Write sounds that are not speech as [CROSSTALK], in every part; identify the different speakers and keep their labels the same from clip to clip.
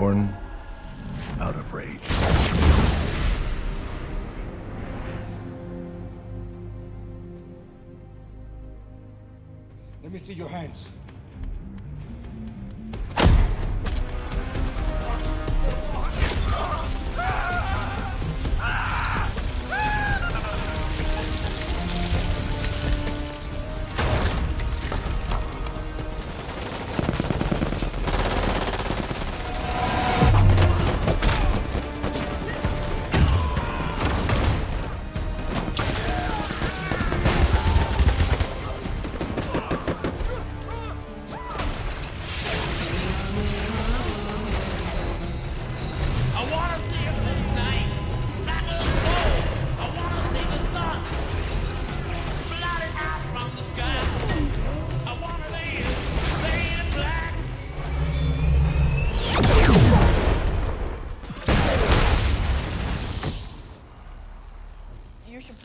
Speaker 1: born out of rage.
Speaker 2: Let me see your hands.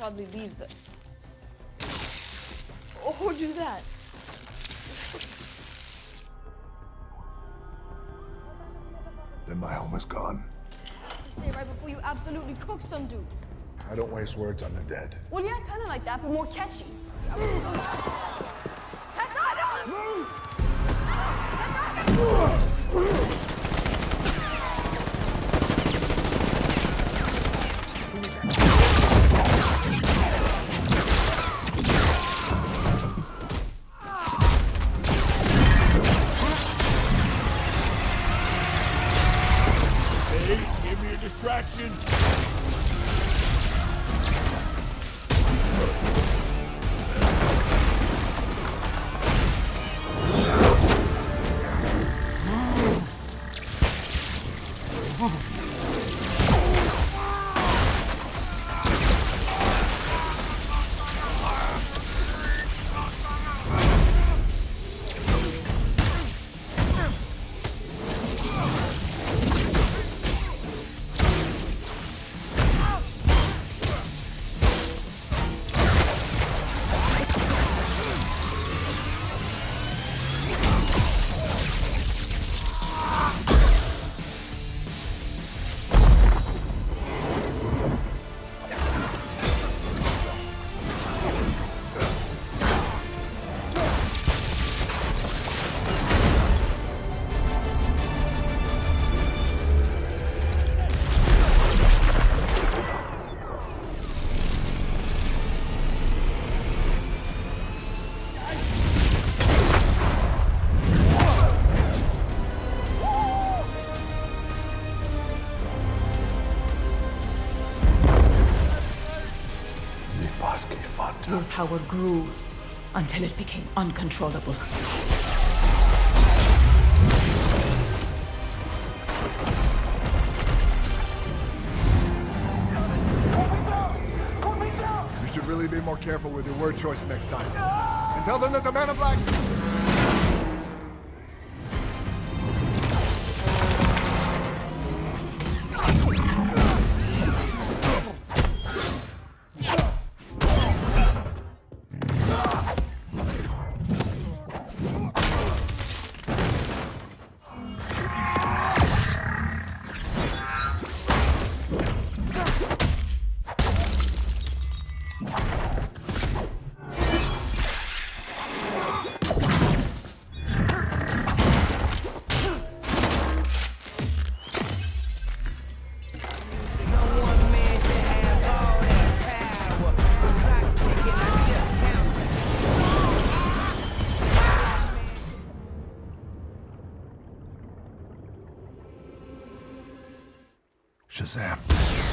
Speaker 3: Probably leave the. Oh, [LAUGHS] or do that.
Speaker 1: Then my home is gone.
Speaker 3: To say right before you absolutely cook some dude.
Speaker 1: I don't waste words on the dead.
Speaker 3: Well, yeah, kind of like that, but more catchy.
Speaker 4: Hey, give me a distraction.
Speaker 5: Your power grew until it became uncontrollable.
Speaker 1: You should really be more careful with your word choice next time. And tell them that the man in black. Shazam.